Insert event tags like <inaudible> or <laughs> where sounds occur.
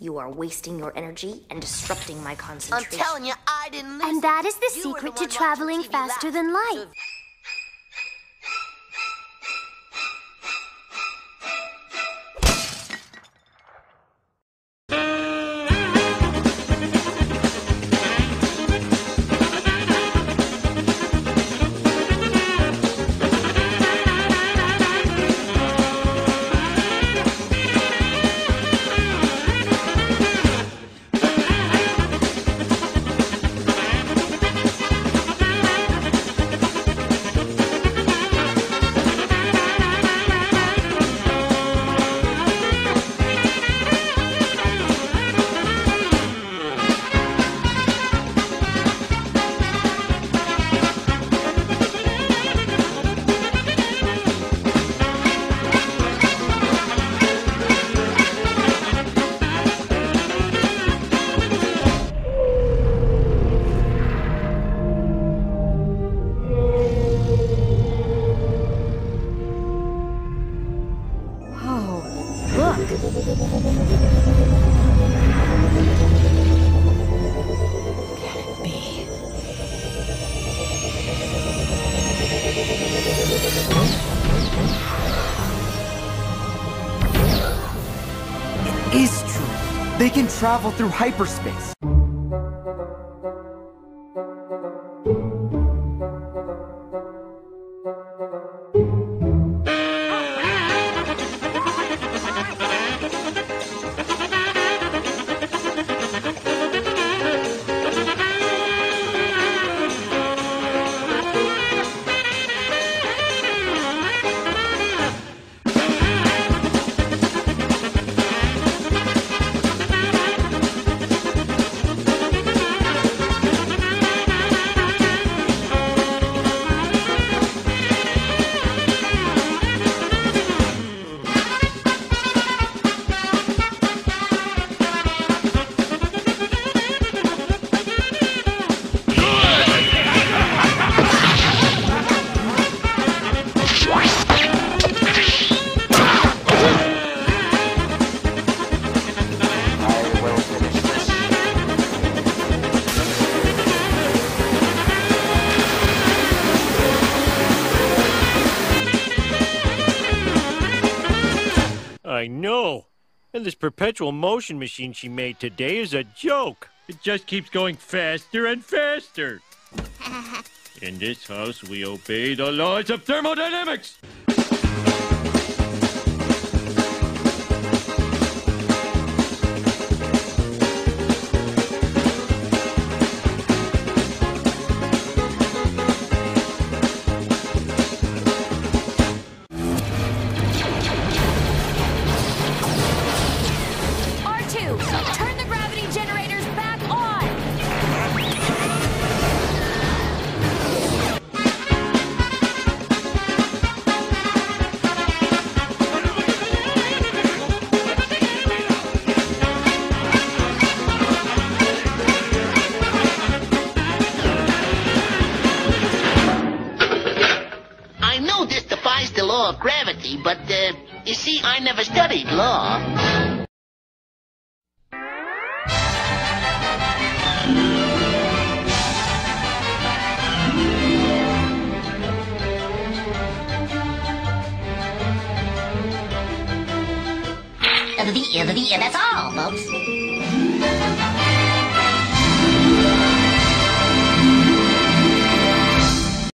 You are wasting your energy and disrupting my concentration. I'm telling you, I didn't listen. And that is the You secret the to traveling faster than light. It is true. They can travel through hyperspace. I know. And this perpetual motion machine she made today is a joke. It just keeps going faster and faster. <laughs> In this house, we obey the laws of thermodynamics. Of gravity, but, uh, you see, I never studied law. The, the, uh, that's all, folks.